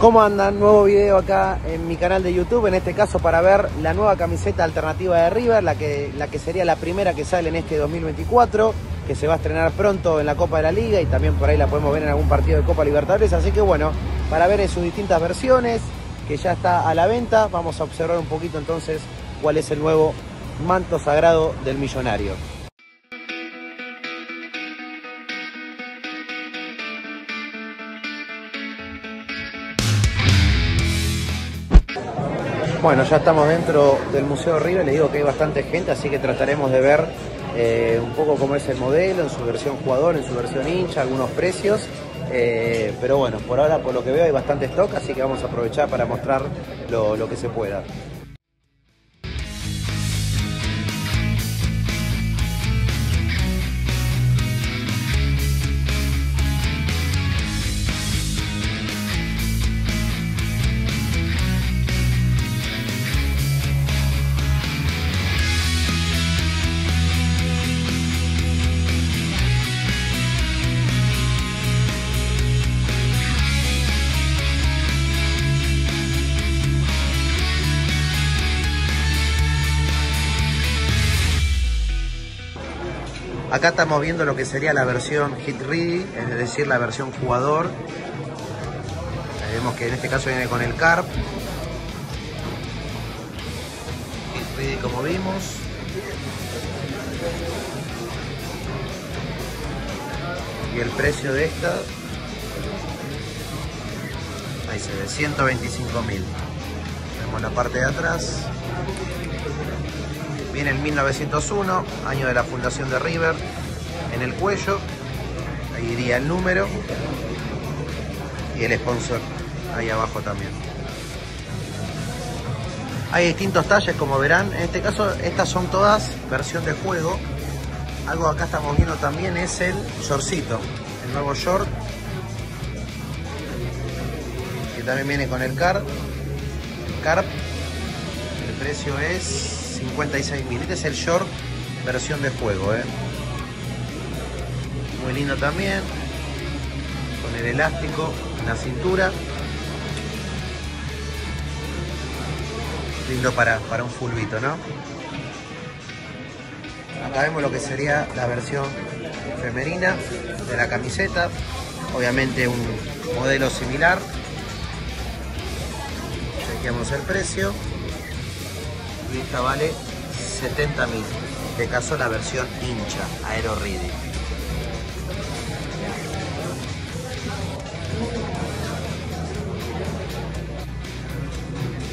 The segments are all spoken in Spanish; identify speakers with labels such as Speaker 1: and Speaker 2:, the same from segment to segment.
Speaker 1: ¿Cómo andan? Nuevo video acá en mi canal de YouTube, en este caso para ver la nueva camiseta alternativa de River, la que, la que sería la primera que sale en este 2024, que se va a estrenar pronto en la Copa de la Liga y también por ahí la podemos ver en algún partido de Copa Libertadores, así que bueno, para ver en sus distintas versiones, que ya está a la venta, vamos a observar un poquito entonces cuál es el nuevo manto sagrado del millonario. Bueno, ya estamos dentro del Museo River, le digo que hay bastante gente, así que trataremos de ver eh, un poco cómo es el modelo, en su versión jugador, en su versión hincha, algunos precios. Eh, pero bueno, por ahora por lo que veo hay bastante stock, así que vamos a aprovechar para mostrar lo que se pueda. Acá estamos viendo lo que sería la versión Hit Ready, es decir, la versión jugador. Vemos que en este caso viene con el CARP. Hit Ready como vimos. Y el precio de esta, ahí se ve, 125 mil. Vemos la parte de atrás. Viene en 1901, año de la fundación de River, en el cuello, ahí iría el número y el sponsor ahí abajo también. Hay distintos talles como verán, en este caso estas son todas versión de juego. Algo acá estamos viendo también es el shortcito, el nuevo short, que también viene con el CARP. CARP, el precio es 56 mil. Este es el short versión de juego, ¿eh? Muy lindo también. Con el elástico en la cintura. Lindo para, para un fulbito, ¿no? Acá vemos lo que sería la versión femenina de la camiseta. Obviamente un modelo similar. Chequeamos el precio esta vale 70 mil. En este caso la versión hincha, Aero Ready.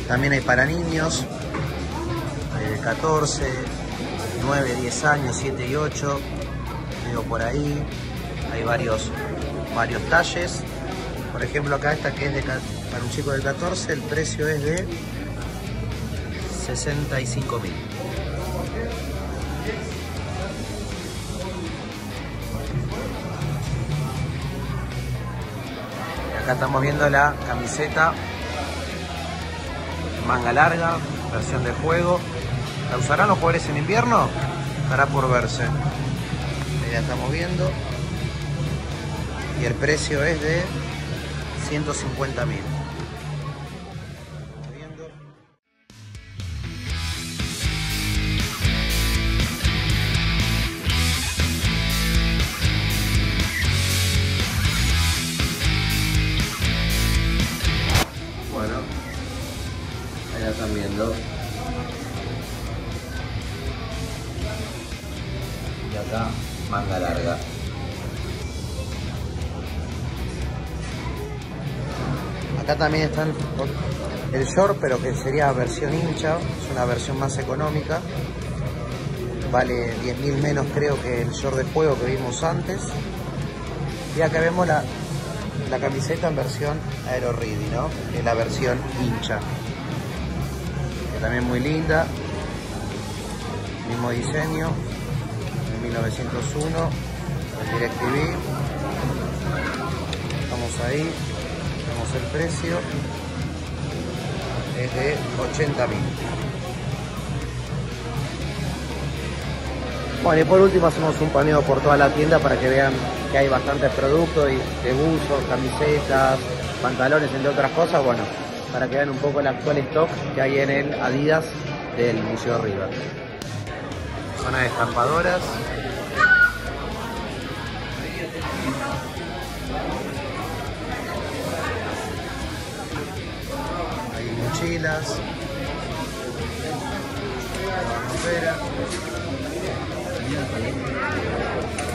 Speaker 1: También hay para niños, hay de 14, 9, 10 años, 7 y 8, veo por ahí, hay varios, varios talles. Por ejemplo acá esta que es de, para un chico de 14, el precio es de 65 mil. Acá estamos viendo la camiseta manga larga, versión de juego. ¿La usarán los jugadores en invierno? Estará por verse. Ahí estamos viendo. Y el precio es de 150 mil. Viendo. Y acá, manga larga. Acá también están el short, pero que sería versión hincha, es una versión más económica. Vale 10.000 menos creo que el short de juego que vimos antes. Y acá vemos la, la camiseta en versión Aero Ready, ¿no? Es la versión hincha. También muy linda. Mismo diseño. En 1901. El DirecTV. Estamos ahí. Vemos el precio. Es de 80 mil. Bueno, y por último hacemos un paneo por toda la tienda para que vean que hay bastantes productos de buzos, camisetas, pantalones, entre otras cosas, bueno, para que vean un poco el actual stock que hay en el Adidas del Museo River. Zona de estampadoras. Hay mochilas. Otro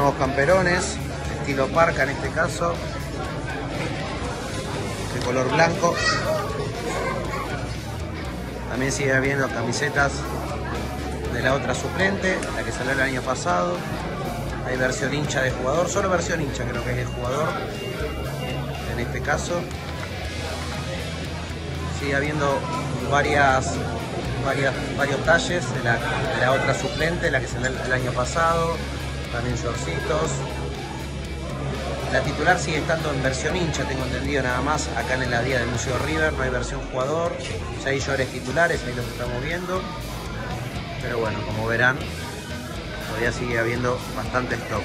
Speaker 1: nuevos camperones, estilo parca en este caso, de color blanco. También sigue habiendo camisetas de la otra suplente, la que salió el año pasado. Hay versión hincha de jugador, solo versión hincha creo que es de jugador en este caso. Sigue habiendo varias, varias varios talles de la, otra suplente, la que salió el año pasado, también shortcitos. La titular sigue estando en versión hincha, tengo entendido nada más, acá en la día del Museo River, no hay versión jugador, ya hay llores titulares, ahí los estamos viendo. Pero bueno, como verán, todavía sigue habiendo bastante stock.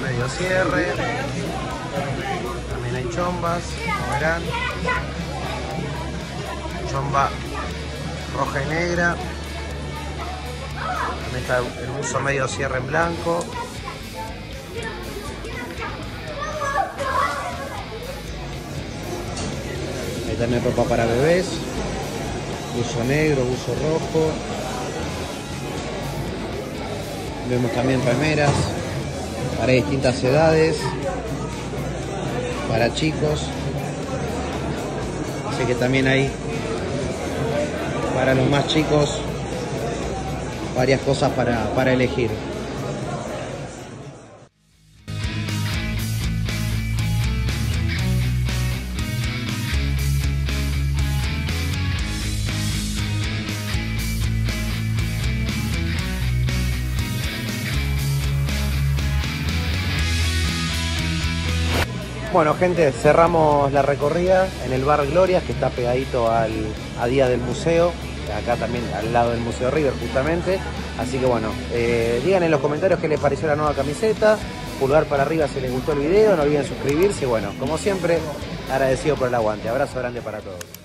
Speaker 1: Medio cierre. También hay chombas, como verán. Chomba roja y negra. También está el uso medio cierre en blanco. también ropa para bebés, uso negro, uso rojo. Vemos también remeras para distintas edades, para chicos. Así que también hay para los más chicos varias cosas para, para elegir. Bueno, gente, cerramos la recorrida en el bar Glorias, que está pegadito al, a día del museo, acá también al lado del Museo River, justamente. Así que bueno, eh, digan en los comentarios qué les pareció la nueva camiseta, pulgar para arriba si les gustó el video, no olviden suscribirse. Bueno, como siempre, agradecido por el aguante. Abrazo grande para todos.